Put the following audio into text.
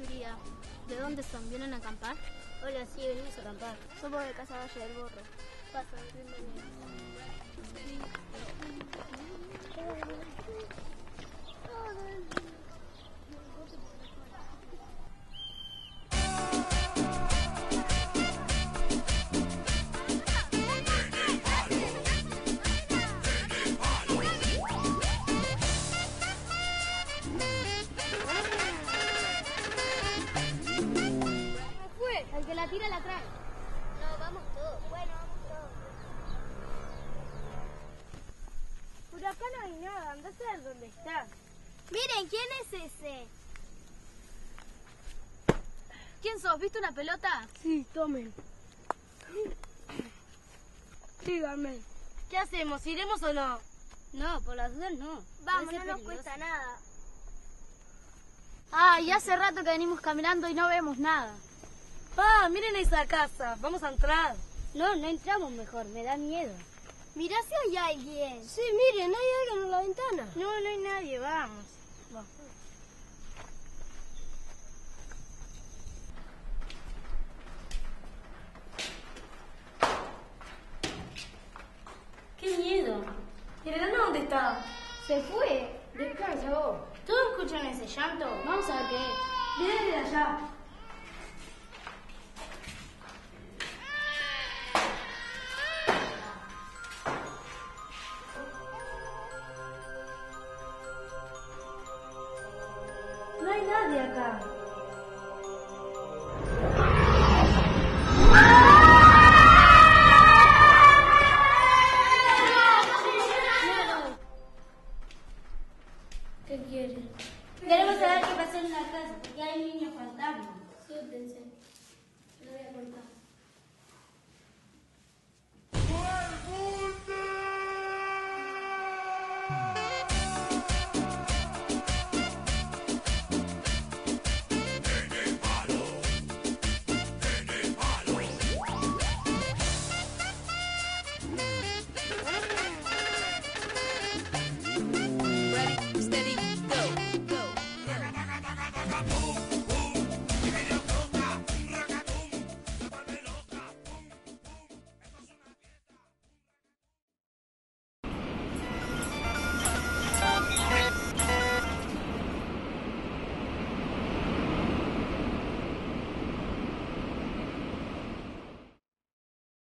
¿De dónde son? ¿Vienen a acampar? Hola, sí, venimos a acampar. Somos de Casa Valle del Borro. Paso, bienvenidos. El que la tira la trae. No, vamos todos. Bueno, vamos todos. Por acá no hay nada, anda a ver dónde está. Miren, ¿quién es ese? ¿Quién sos? ¿Viste una pelota? Sí, tomen. Dígame. ¿Qué hacemos? ¿Iremos o no? No, por las dudas no. Vamos, no nos peligroso. cuesta nada. Ah, y hace rato que venimos caminando y no vemos nada. Pa, miren esa casa. Vamos a entrar. No, no entramos mejor, me da miedo. Mirá si hay alguien. Sí, miren, hay alguien en la ventana. No, no hay nadie, vamos. ¡Qué miedo! ¿Y el dónde está? Se fue. Descansa vos. ¿Todos escuchan ese llanto? Vamos a ver qué es. Viene de allá. Nadie acá. ¿Qué quieren? Queremos saber qué pasó en la casa, porque hay niños fantasmas. Siéntense. Lo voy a contar. ¡Todo